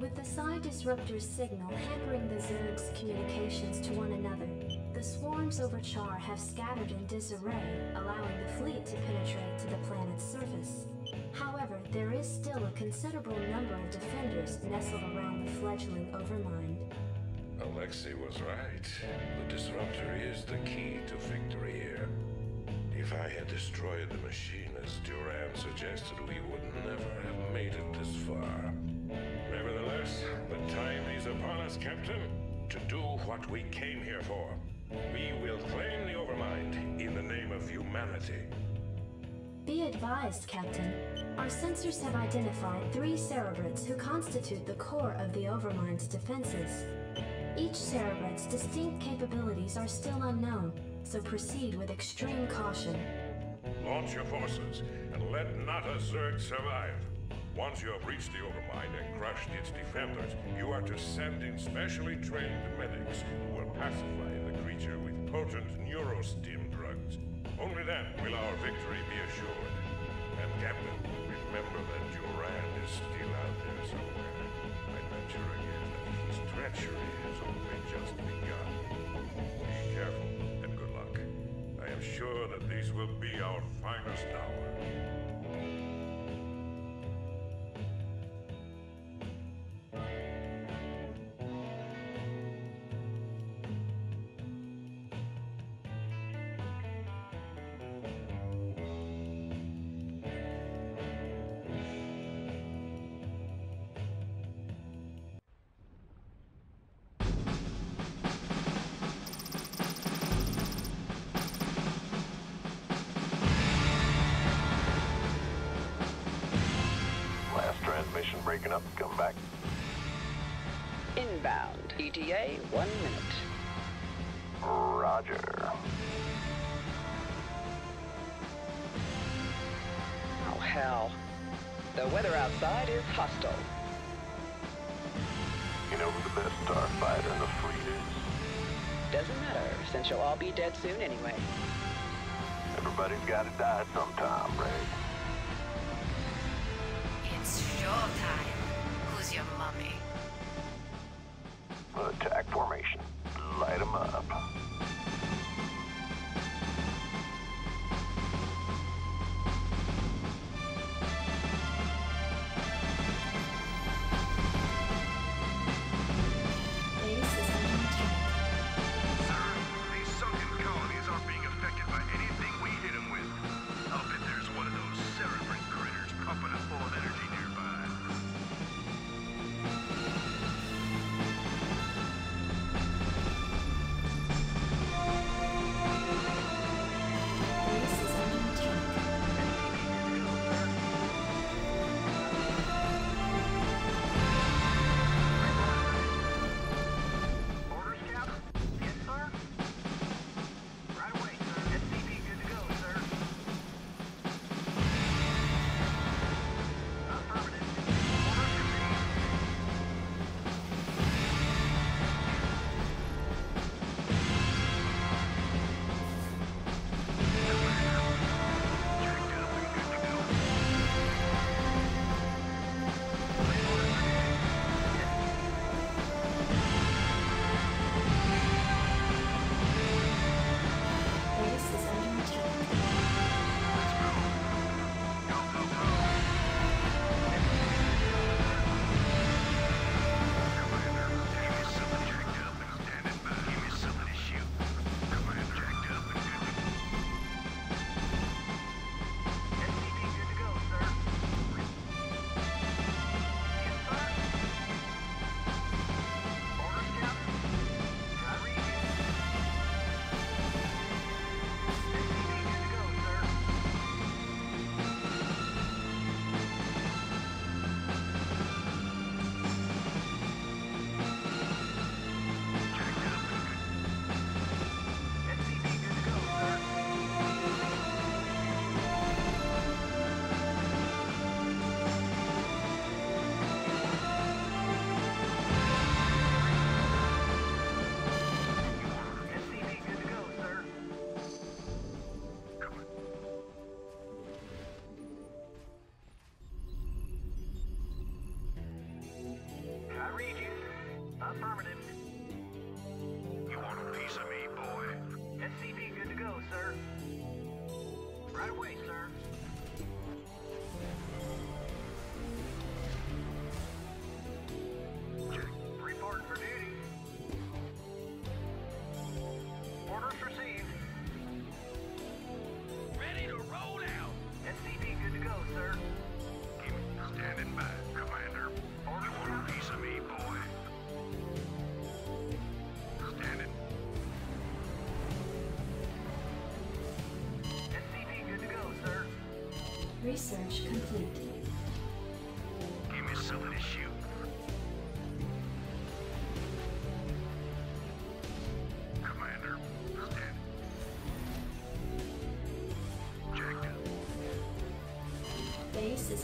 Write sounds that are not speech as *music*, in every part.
With the Psi Disruptor's signal hampering the Zerg's communications to one another, the swarms over Char have scattered in disarray, allowing the fleet to penetrate to the planet's surface. However, there is still a considerable number of defenders nestled around the fledgling Overmind. Alexei was right. The Disruptor is the key to victory here. If I had destroyed the machine as Duran suggested, we would never have made it this far. The time is upon us, Captain, to do what we came here for. We will claim the Overmind in the name of humanity. Be advised, Captain. Our sensors have identified three Cerebrates who constitute the core of the Overmind's defenses. Each Cerebrate's distinct capabilities are still unknown, so proceed with extreme caution. Launch your forces, and let not a Zerg survive. Once you have reached the Overmind and crushed its defenders, you are to send in specially trained medics who will pacify the creature with potent neurostim drugs. Only then will our victory be assured. And Captain, remember that Duran is still out there somewhere. I venture again that his treachery has only just begun. Be careful, and good luck. I am sure that this will be our finest hour. Breaking up. Come back. Inbound. ETA, one minute. Roger. Oh, hell. The weather outside is hostile. You know who the best starfighter in the fleet is? Doesn't matter, since you'll all be dead soon anyway. Everybody's gotta die sometime, Ray. It's showtime. Who's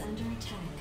under attack.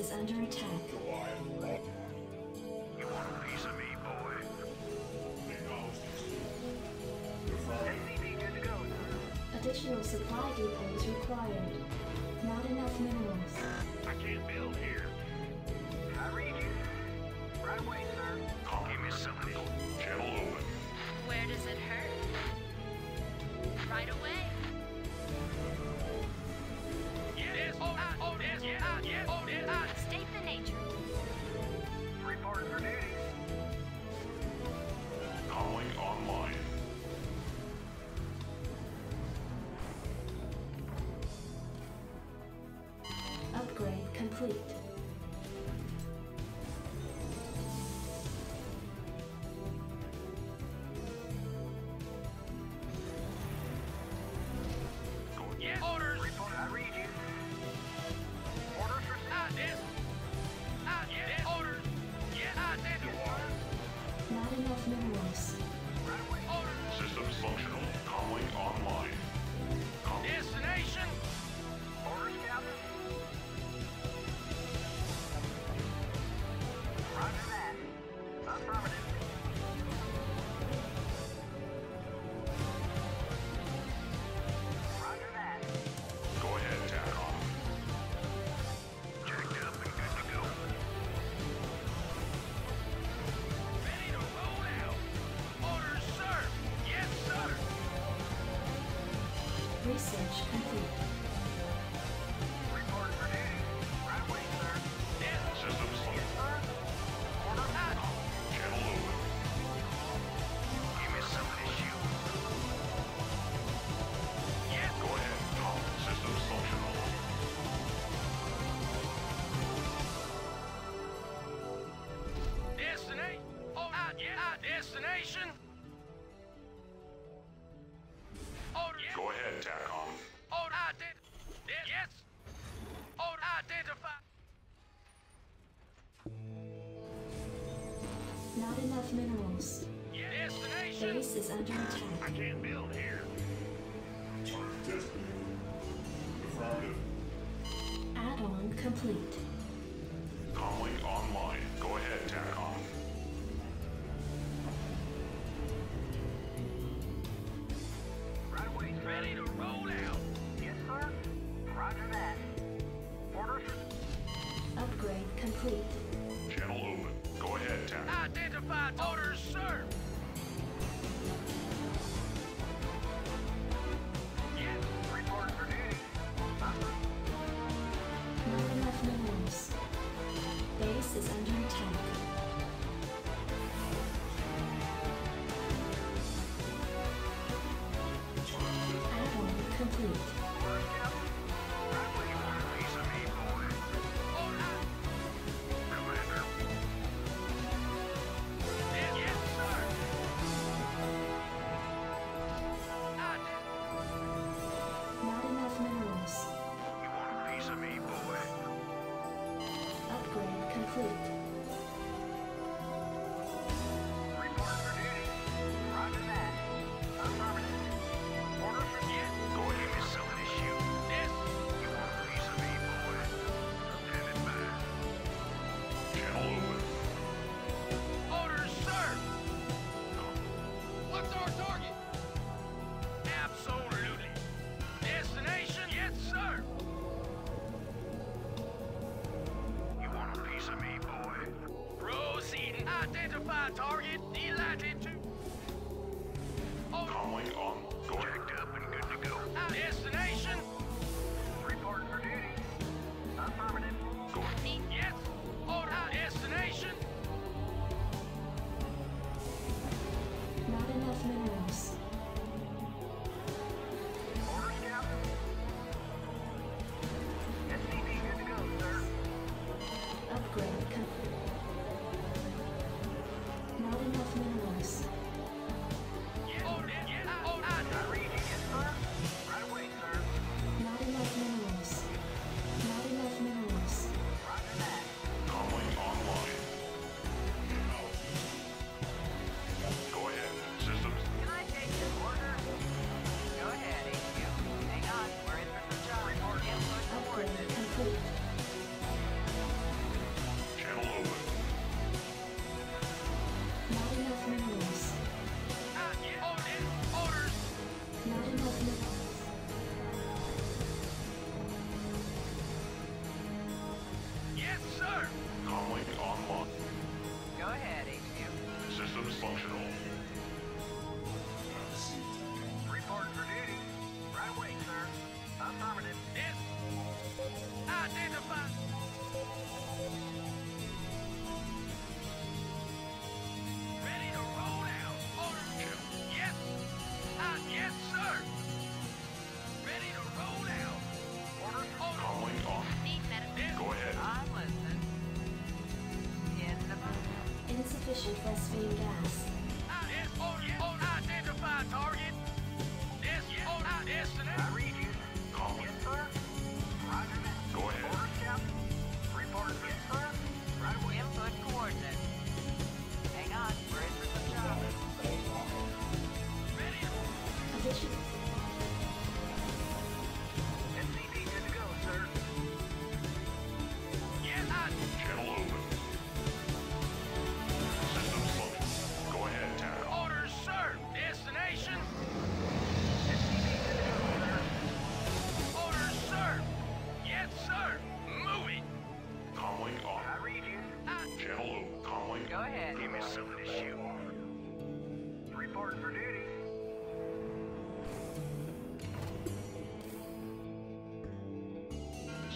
is under attack. Piece of me, boy. Additional supply depots required. Not enough minerals. I can't build here. 对。base is under attack. I can't build here. Add-on complete.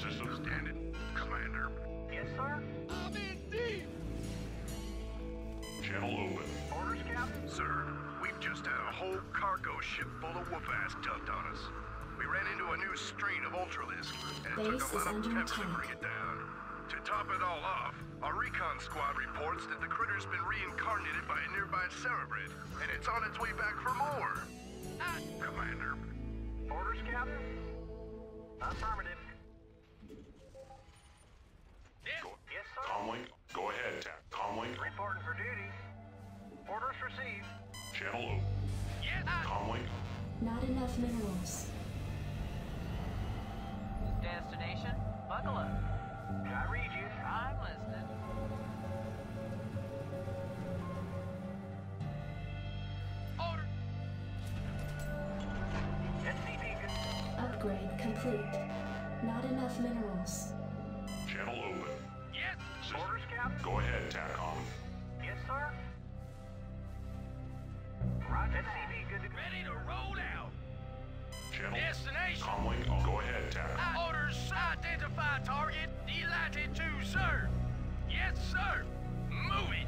system standard, Commander. Yes, sir? I'm in deep! Channel open. Orders, Captain? Sir, we've just had a whole cargo ship full of whoop-ass dumped on us. We ran into a new strain of Ultralisk, and it took a lot of attempts to bring it down. To top it all off, our recon squad reports that the critter's been reincarnated by a nearby cerebrate, and it's on its way back for more! Ah. Commander. Orders, Captain? Affirmative. Received. Channel O. Yes, I... Comlink. Not enough minerals. Destination, buckle up. I read you. I'm listening. Order. SCV. Upgrade complete. Not enough minerals. Channel open. Channel. Destination. Conway, go ahead, Tap. I orders identify target, delighted to, sir. Yes, sir. Moving.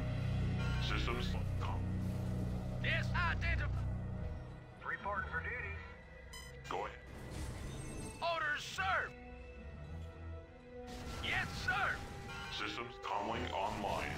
Systems. Com. Disidentify. Reporting for duty. Go ahead. Orders, sir. Yes, sir. Systems. Comlink online.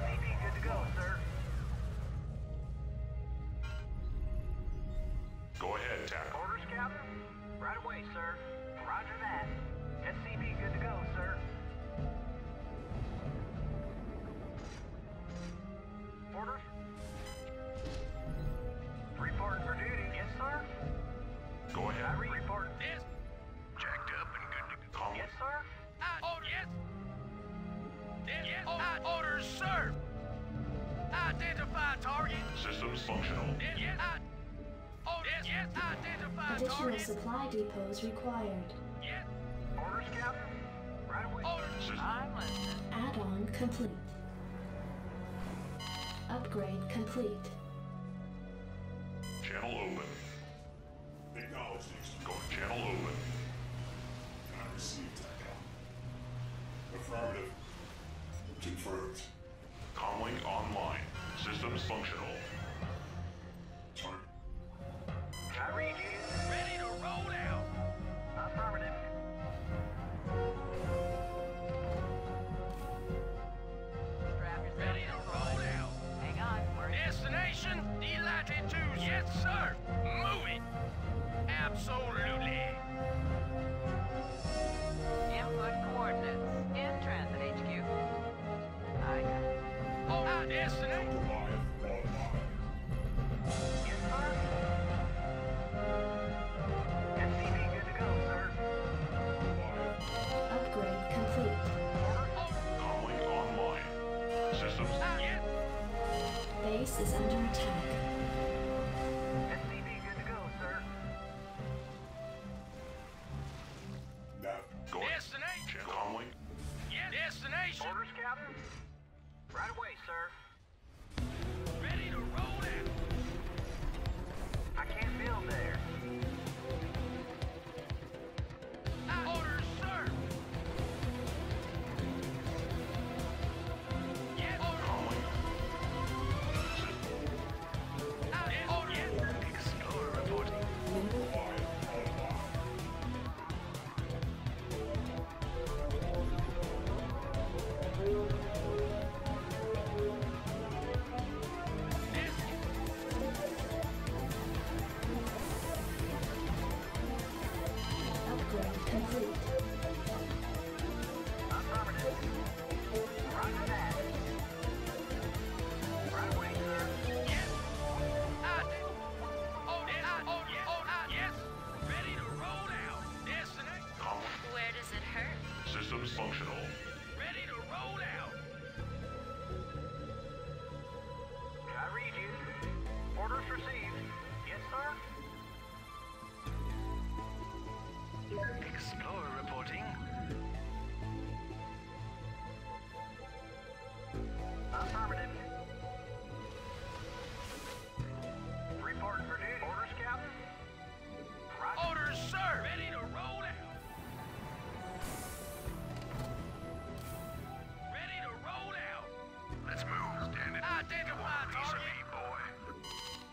Good to go, sir. Go ahead, Tack. Orders, Captain? Right away, sir. supply depots required. Orders, Captain. Right away. Orders. Add-on complete. Upgrade complete. Right away, sir.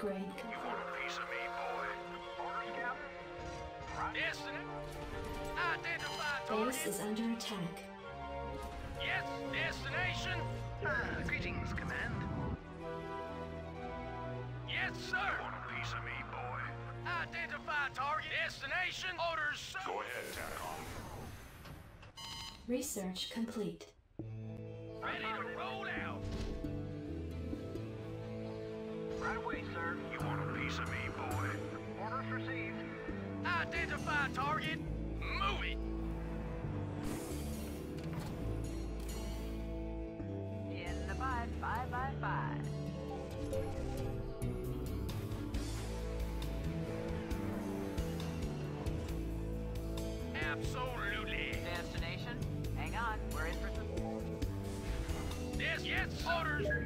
Upgrade You want a piece of me, boy? Orders, Captain? Right. Destin- Identify Base is under attack. Yes, destination. Ah, greetings, Command. Yes, sir. Want a piece of me, boy? Identify target. Destination. Orders, sir. Go ahead, TACOM. Research complete. Ready to roll out. Right away, sir. You want a piece of me, boy? Orders received. Identify target. Move it. In the five, five by five. Absolutely. Destination? Hang on, we're in for some. Yes, yes. Orders.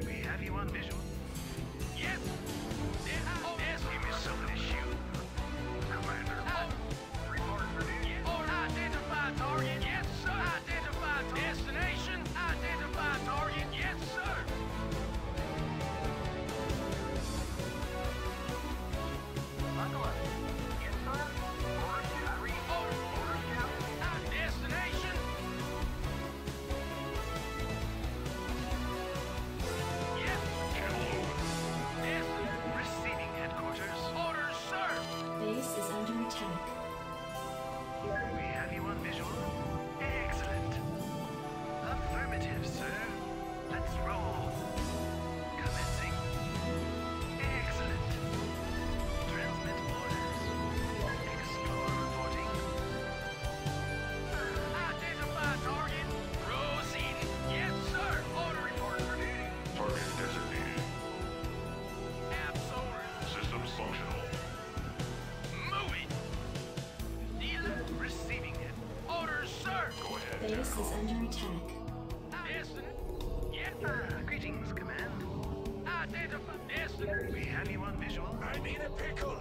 We have you visual. I need a pickle.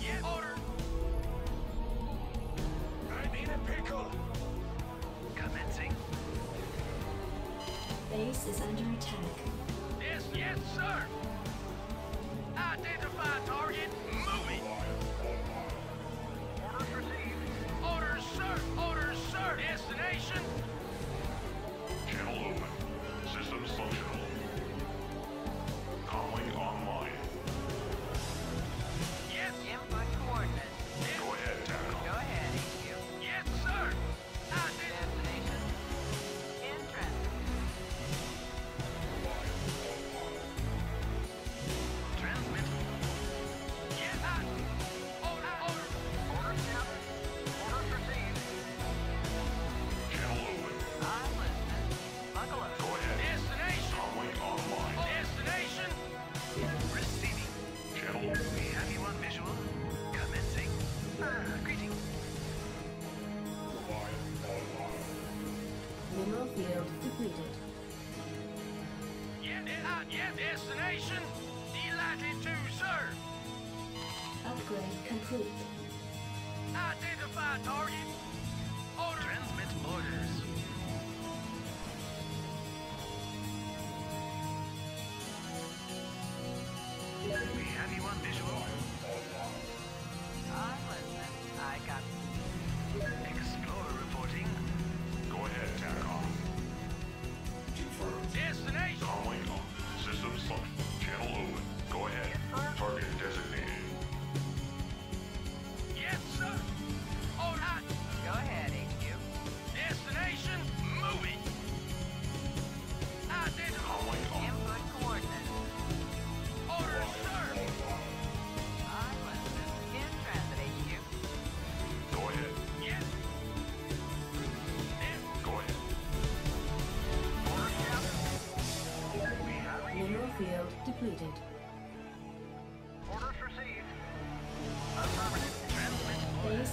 Yes. Order. I need a pickle. Commencing. Base is under attack. Yes, yes, sir.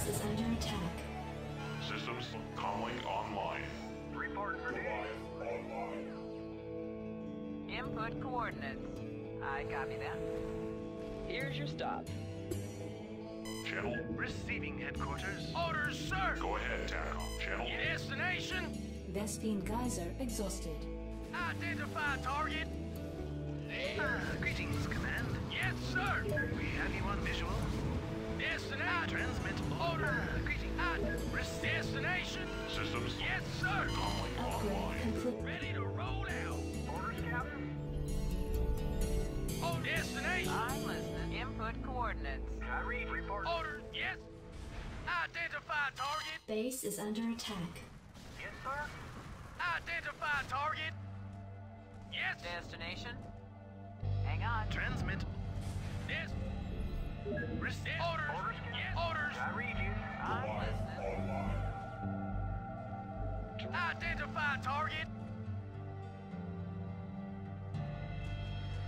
Base is under attack. Systems Comlink online. Report for duty. Input coordinates. I copy that. Here's your stop. Channel. Receiving headquarters. Orders, sir. Go ahead, TACOM. Channel. Destination. Vespene geyser exhausted. Identify target. Uh, greetings, Command. Yes, sir. We have you on visual. Destination. Transmit Order. Greetings. Ah, destination. Systems Yes, sir. calling online. Ready to roll out. Orders, Captain. Oh, destination. I'm listening. Input coordinates. I read. Report. Order. Yes. Identify target. Base is under attack. Yes, sir. Identify target. Yes. Destination. Hang on. Transmit. Yes. Receive. Orders. Orders, Yes. Orders. I read you. I'm listening. Identify target.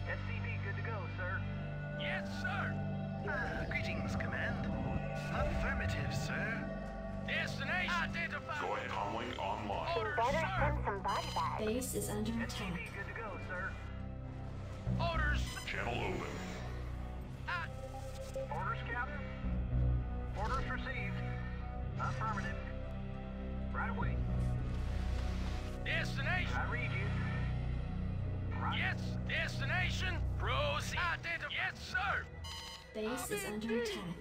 SCV good to go, sir. Yes, sir. Uh, greetings, Command. Affirmative, sir. Destination. Identify. Go ahead. Comlink online. Orders, sir. some body bags. Base is under SCV attack. good to go, sir. Orders. Channel open. Orders, Captain. Orders received. Affirmative. Right away. destination. I read you. Right. Yes. Destination. Proceed. Identify. Yes, sir. Base is under attack.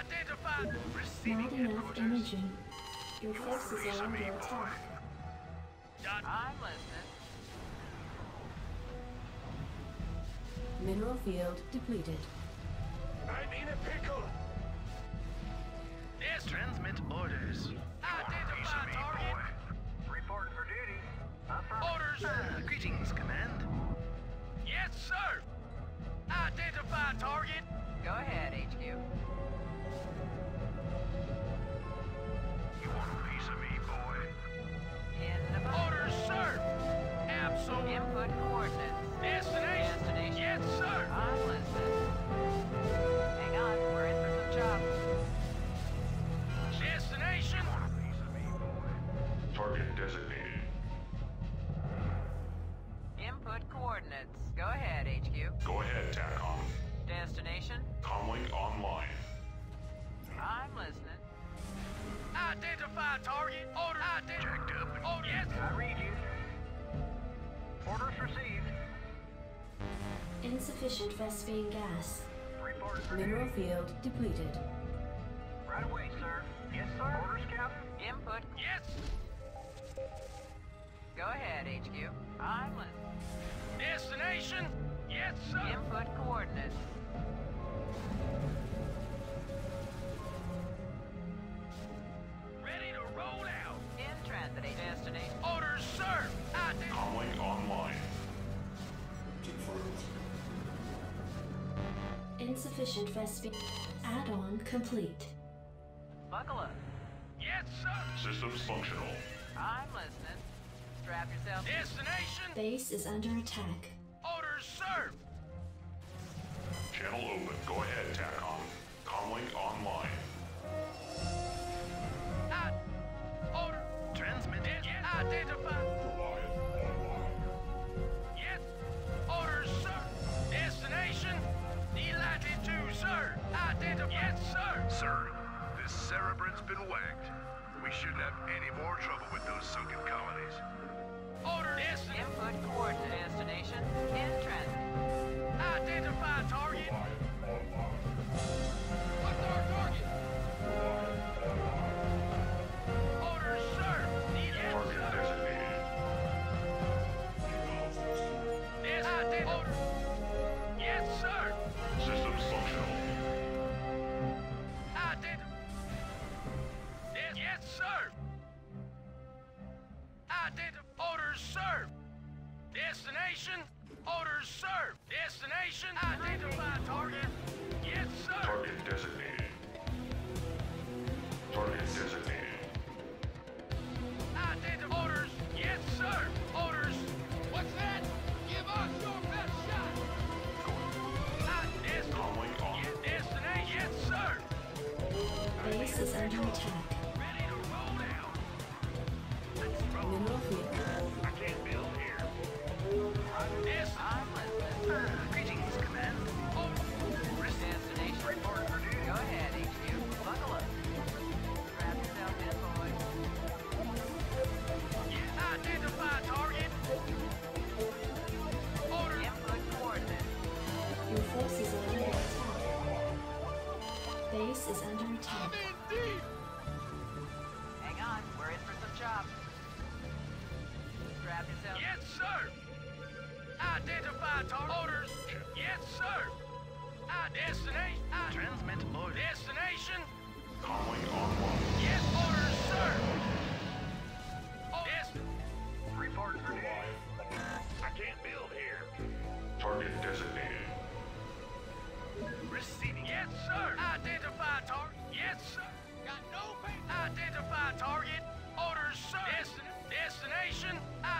Identify. Receiving Not enough headquarters. energy. Your forces are under attack. Dot. I'm listening. Mineral field depleted. I'm in a pickle. Insufficient Vespene gas. Mineral field depleted. Right away, sir. Yes, sir. Orders, Captain. Input. Yes. Go ahead, HQ. I'm listening. Destination. Yes, sir. Input coordinates. Complete. Buckle up. Yes, sir. Systems functional. I'm listening. Strap yourself. Destination. Base is under attack. Orders, sir. Channel open. Go ahead, TACOM. Comlink online. I. Order. Transmit. Yes. Yes, sir. Sir, this cerebrate's been whacked. We shouldn't have any more trouble with those sunken colonies. Order. Destination. Input coordinate. Destination. In transit. Identify target.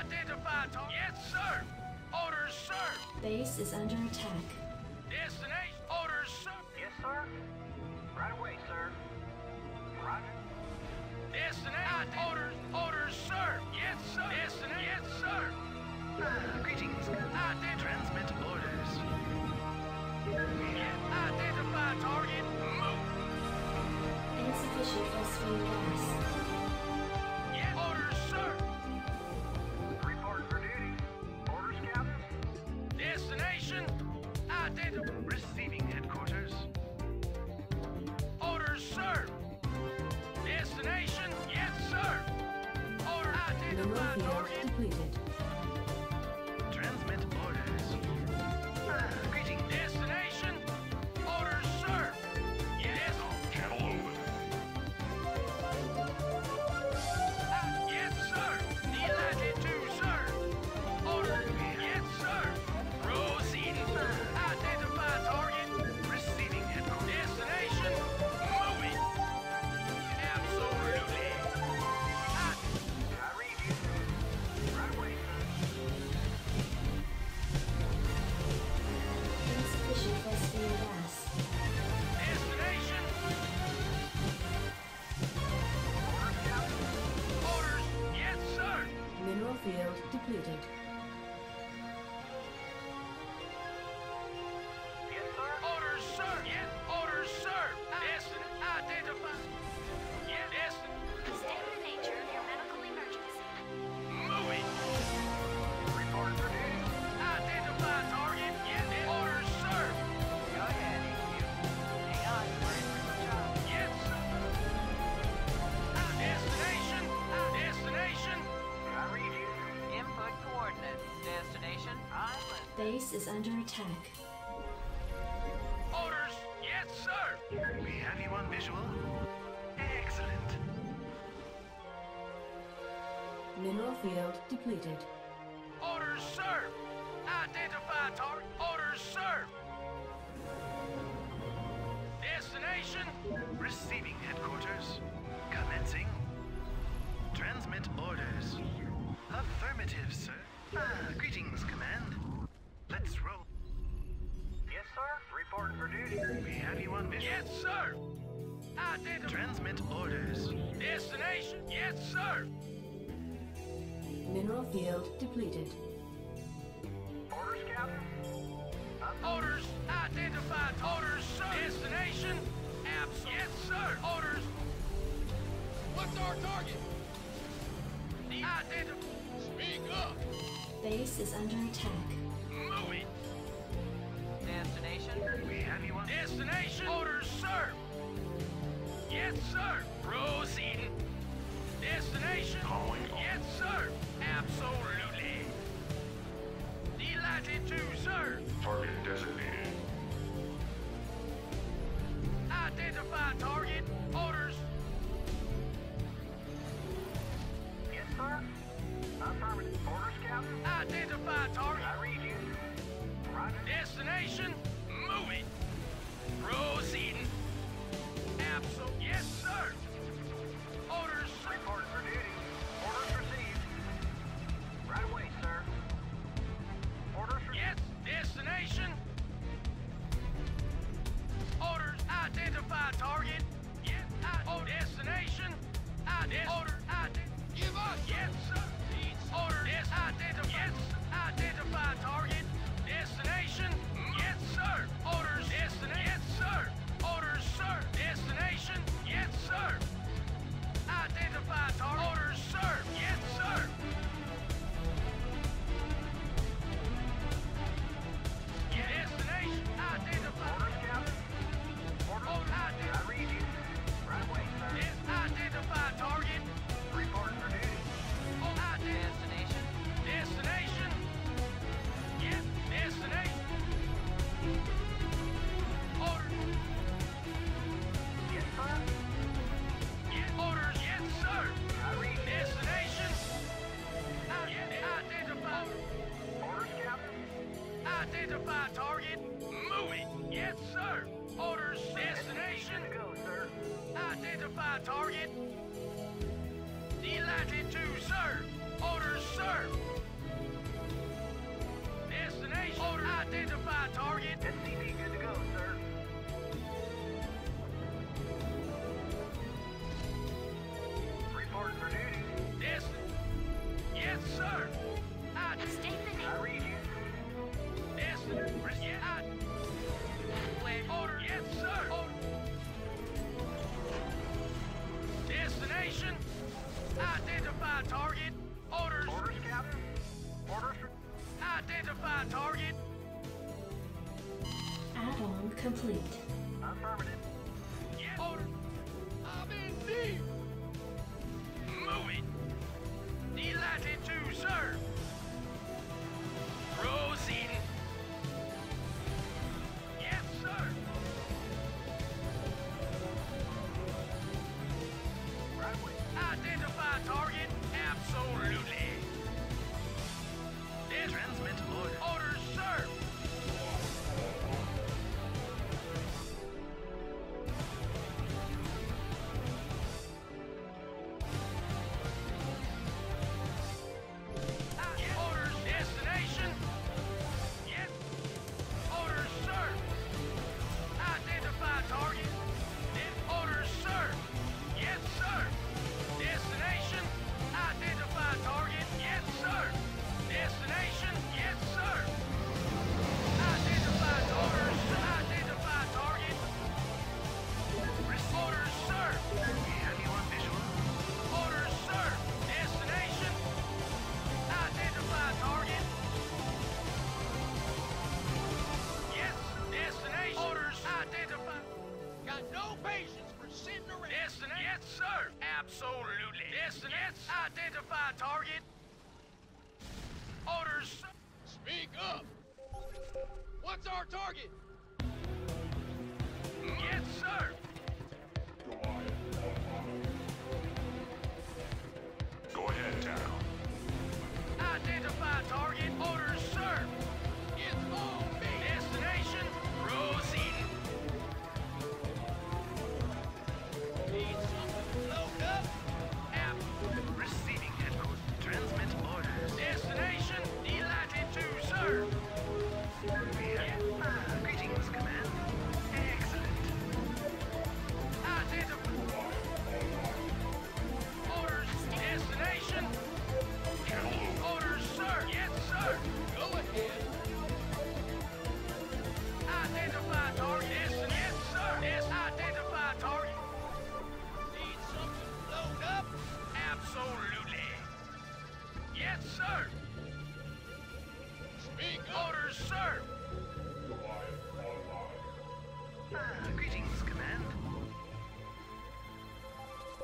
Identify target. Yes, sir. Orders, sir. Base is under attack. Destination. Orders, sir. Yes, sir. Right away, sir. Roger. Destination. Orders. Orders, sir. Yes, sir. Destination. Yes, sir. Greetings. Ident- Transmit orders. Identify target. Move. Insufficient Vespene gas. Field coordinates. Destination, island. Base is under attack. Orders. Yes, sir. We have you on visual. Excellent. Mineral field depleted. Orders, sir. Identify target. Orders, sir. Destination. Receiving headquarters. Commencing. Transmit orders. Affirmative, sir. Ah, greetings, Command. Let's roll. Yes, sir. Report for duty. We have you on visual. Yes, sir. Identify. Transmit orders. Destination. Yes, sir. Mineral field depleted. Orders, Captain. Orders. Identify. Orders, sir. Destination. Absolutely. Yes, sir. Orders. What's our target? Identify. Speak up. Base is under attack. Moving. Destination, We have you on. Destination. Orders, sir. Yes, sir. Proceeding. Destination. Calling all. Yes, sir. Absolutely. Delighted to, sir. Target designated. Identify target. Orders. Yes, sir. Identify target. I read you. Roger. Destination. Moving. Proceeding.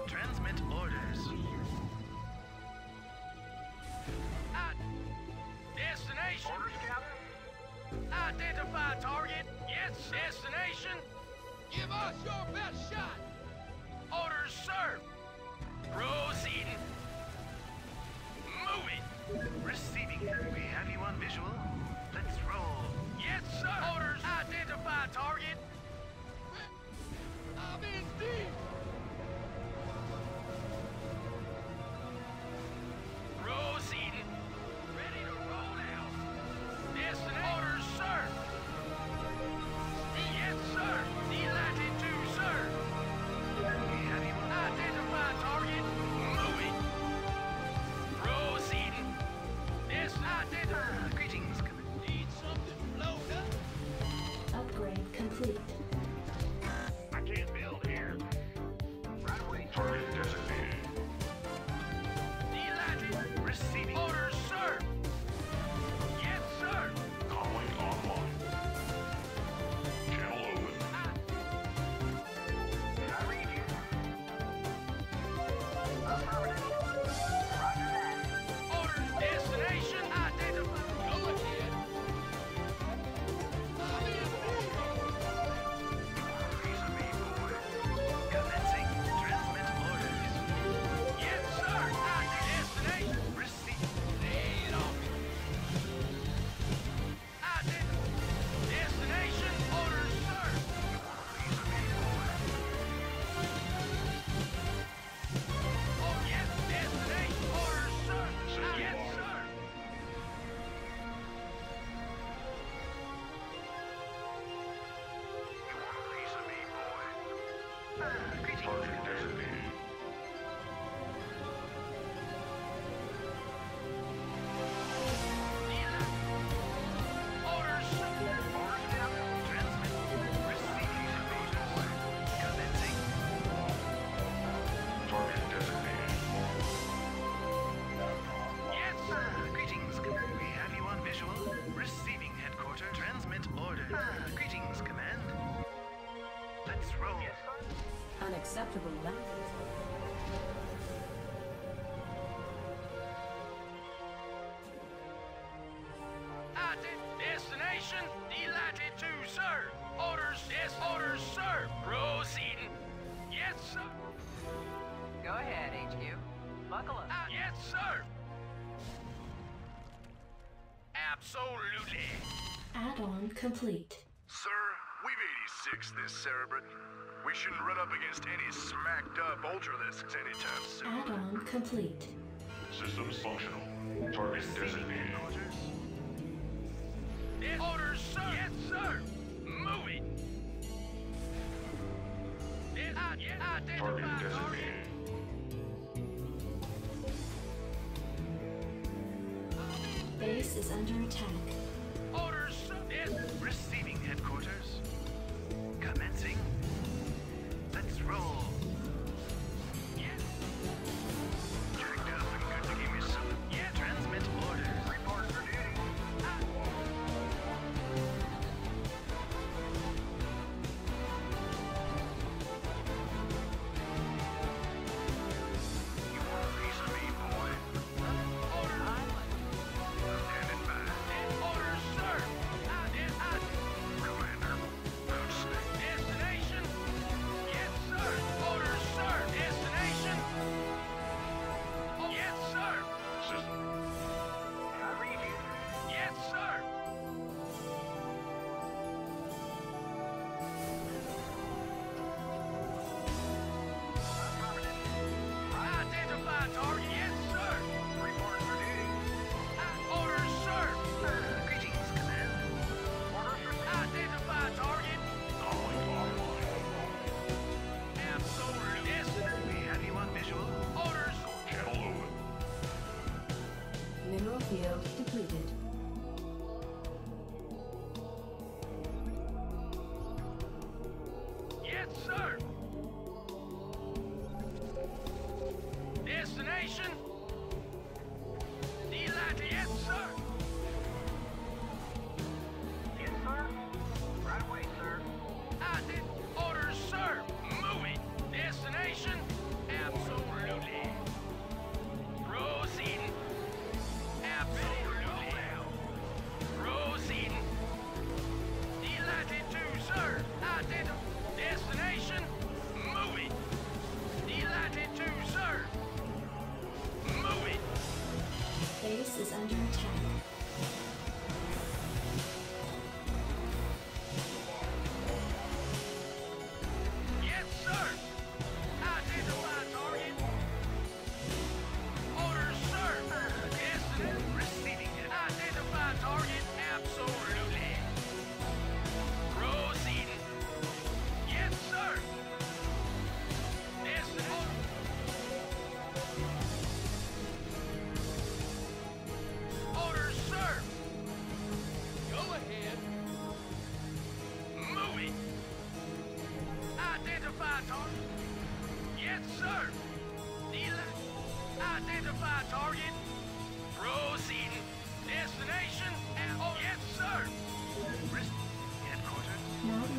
Transmit orders. At destination. Orders, Captain. Identify target. Yes, destination. Give us your best shot. Orders served. Proceeding. Moving. Receiving. We have you on visual. Let's roll. Yes, sir. Orders. Identify target. I'm in Complete. Sir, we've 86 this cerebrate. We shouldn't run up against any smacked up Ultralisks anytime soon. Add-on complete. Systems functional. Target designated. Yes. Orders, sir! Yes, sir! Move it! Yes, I, yes, Target designated. Base is under attack. Receiving headquarters. Commencing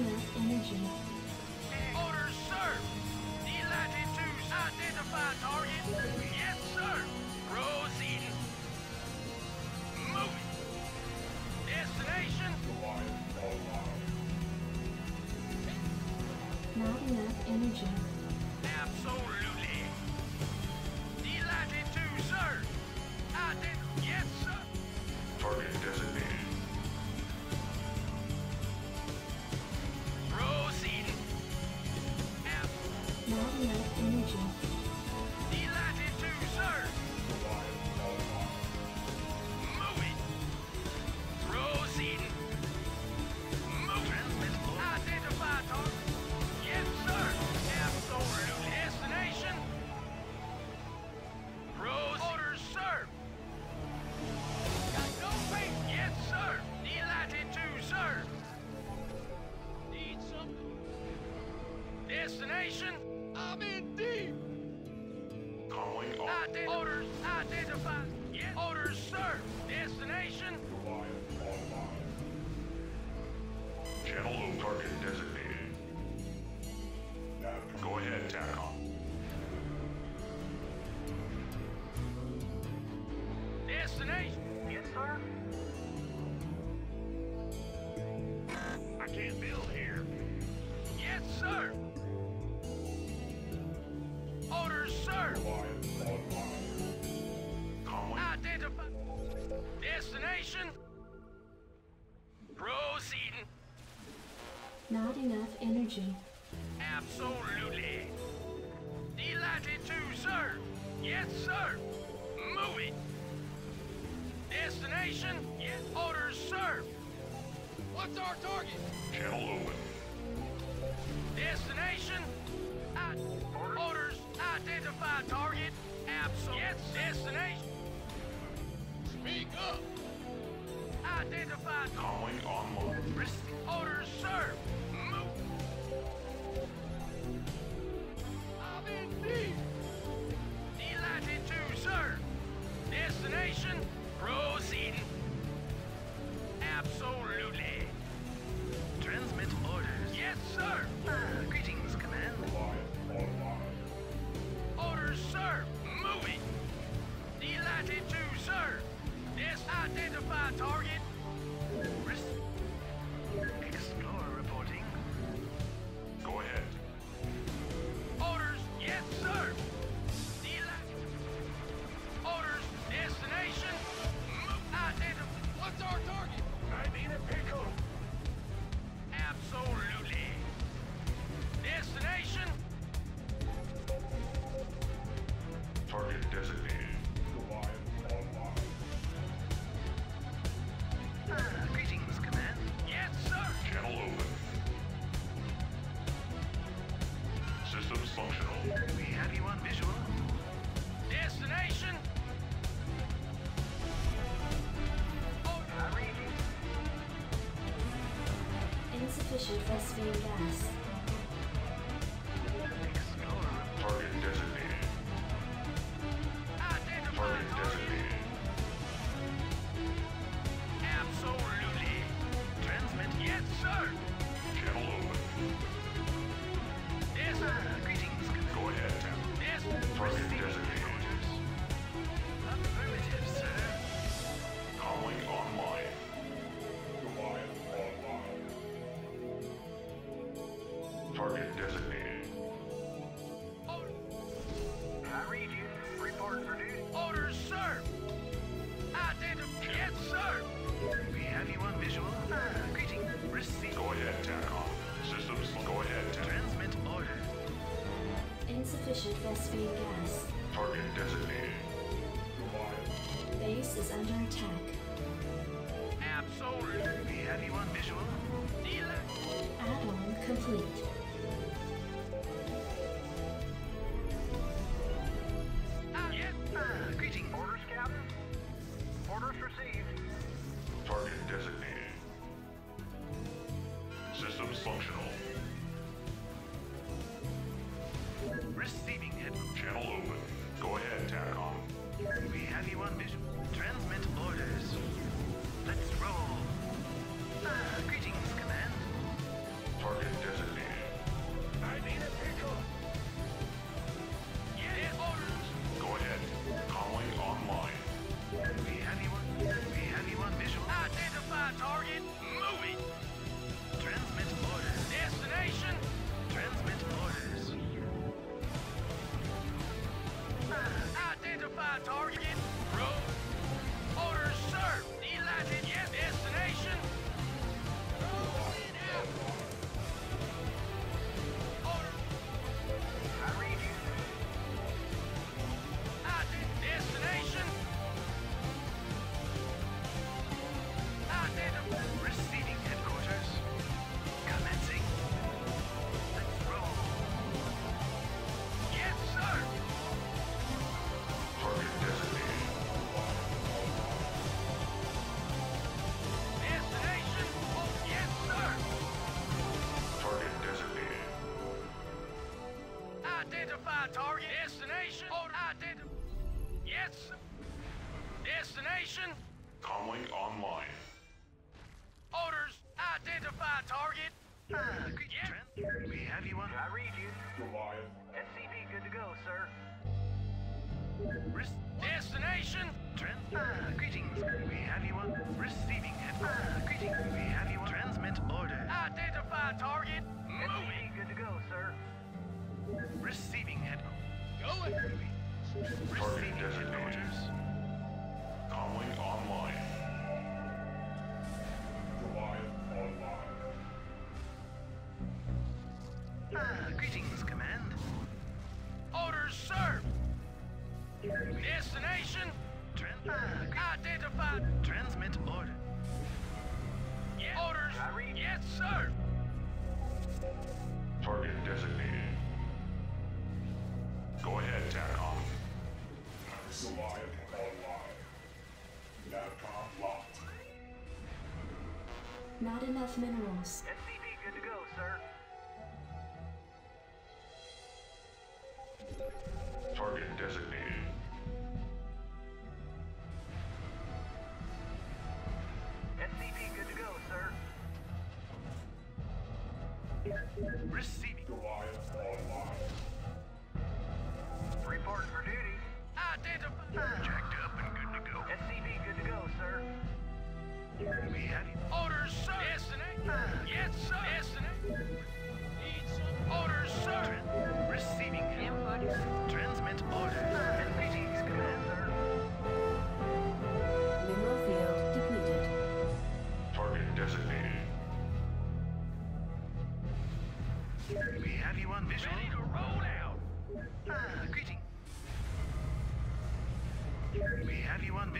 enough energy. Order served! The latitudes identify target. destination. Speak up. Identify. Calling online. Risk Orders served. Received. Go ahead, TACOM. Systems, go ahead, TACOM. Transmit order. Insufficient Vespene gas. Target designated. Base is under attack. Absorbed. Anyone visual? Dealer. Add-on complete. Yes? Destination? Comlink online. Orders, identify target. Uh, yeah. Trent, we have you on. I read you. Reliant. SCV. good to go, sir. Re destination? Trans uh, greetings. We have you on. Receiving headquarters. Uh, greetings. We have you on. Transmit order. Identify target. Moving. SCV good to go, sir. Receiving headquarters. Going ahead. Receiving headquarters. Comlink online. Goliath online. Ah, greetings, command. Orders served. Destination? Trent. Ah, Identify. transmit order. Yes. Orders. Yes, sir. Target designated. Go ahead, TACOM. Goliath online. Navcom locked. Not enough minerals. SCV good to go, sir. Target designated.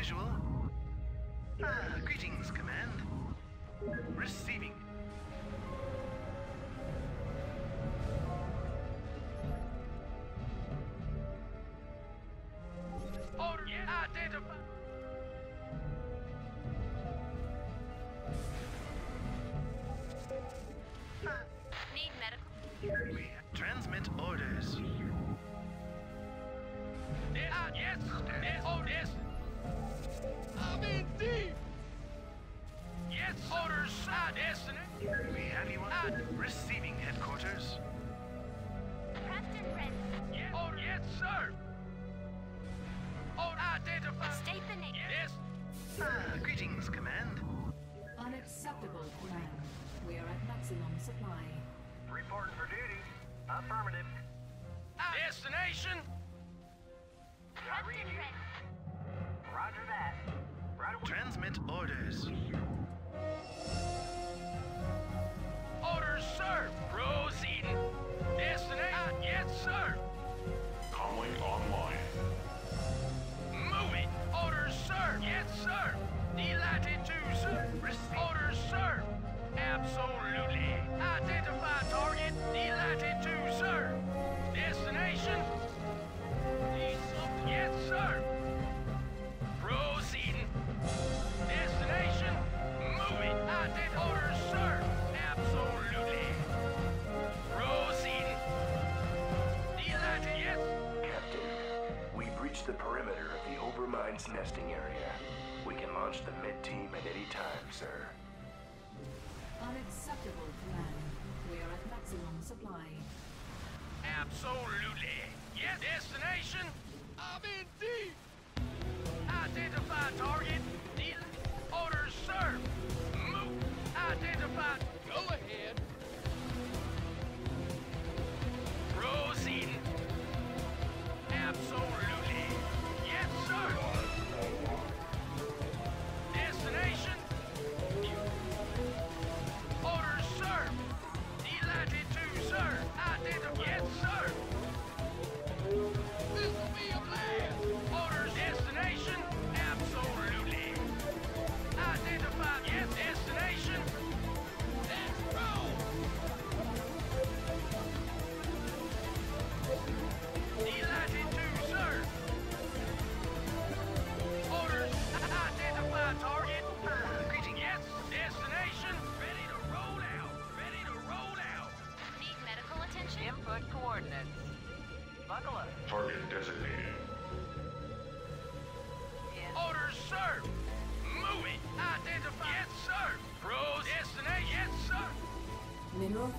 Visual. Ah, greetings, Command. Receiving. The nesting area. We can launch the mid-team at any time, sir. Unacceptable, command. We are at maximum supply. Absolutely. Yes. Destination?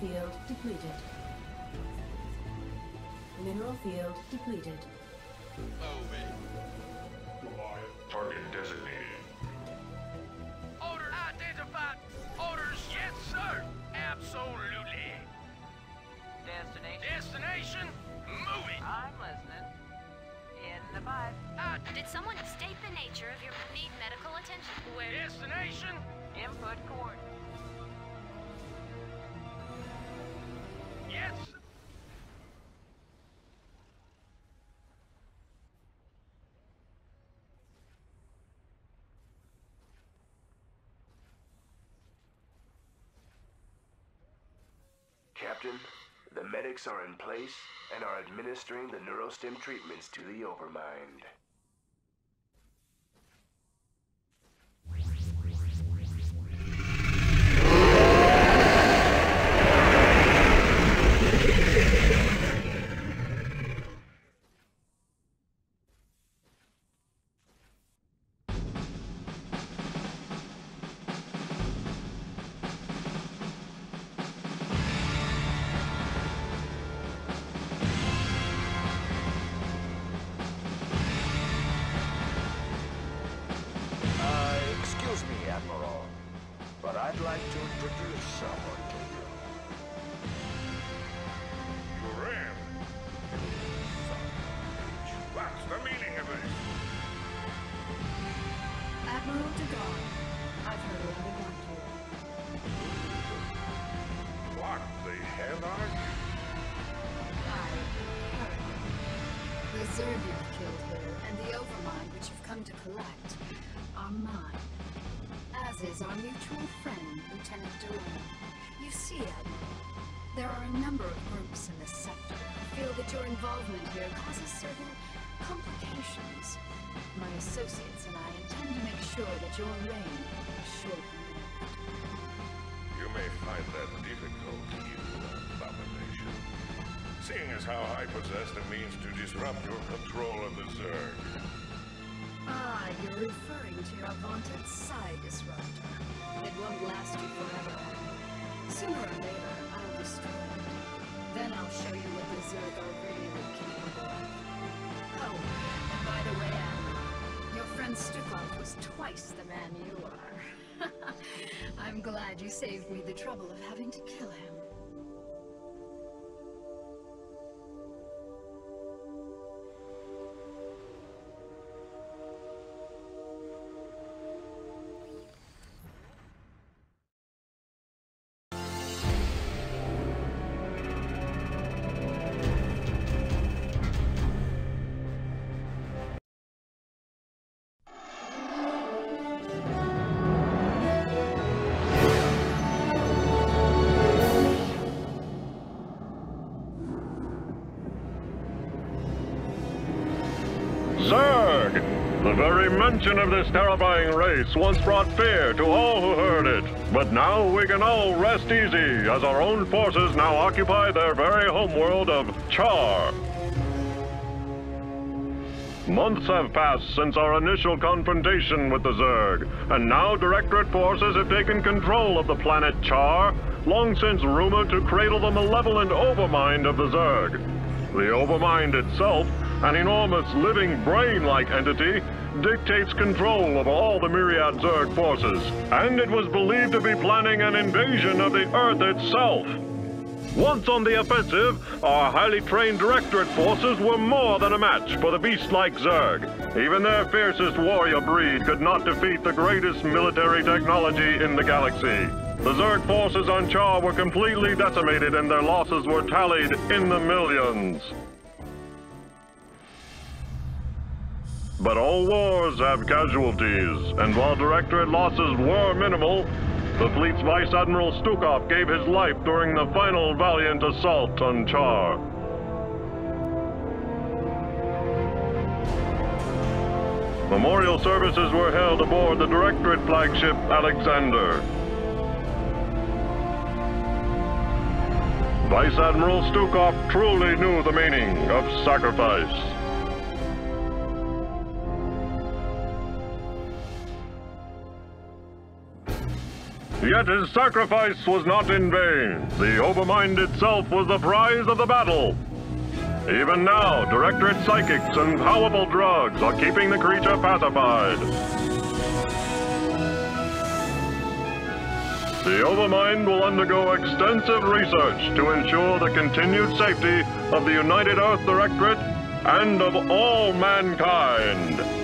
Field depleted. Mineral field depleted. Target designated. Order identified. Orders, yes, sir. Absolutely. Destination? Destination? Moving. I'm listening. In the pipe. Did someone state the nature of your need medical attention? Where? Destination? Input coordinates. Captain, the medics are in place and are administering the neurostim treatments to the Overmind. Disrupt your control of the Zerg. Ah, you're referring to your vaunted psi disruptor. It won't last you forever. Sooner or later, I'll destroy it. Then I'll show you what the Zerg are really capable of. Oh, and by the way, Admiral, your friend Stukov was twice the man you are. *laughs* I'm glad you saved me the trouble of having to kill him. The very mention of this terrifying race once brought fear to all who heard it. But now we can all rest easy as our own forces now occupy their very homeworld of Char. Months have passed since our initial confrontation with the Zerg, and now Directorate forces have taken control of the planet Char, long since rumored to cradle the malevolent overmind of the Zerg. The overmind itself, an enormous living brain-like entity, dictates control of all the myriad Zerg forces, and it was believed to be planning an invasion of the Earth itself. Once on the offensive, our highly trained Directorate forces were more than a match for the beast-like Zerg. Even their fiercest warrior breed could not defeat the greatest military technology in the galaxy. The Zerg forces on Char were completely decimated and their losses were tallied in the millions. But all wars have casualties, and while Directorate losses were minimal, the fleet's Vice Admiral Stukov gave his life during the final valiant assault on Char. Memorial services were held aboard the Directorate flagship Alexander. Vice Admiral Stukov truly knew the meaning of sacrifice. Yet his sacrifice was not in vain. The Overmind itself was the prize of the battle. Even now, Directorate psychics and powerful drugs are keeping the creature pacified. The Overmind will undergo extensive research to ensure the continued safety of the United Earth Directorate and of all mankind.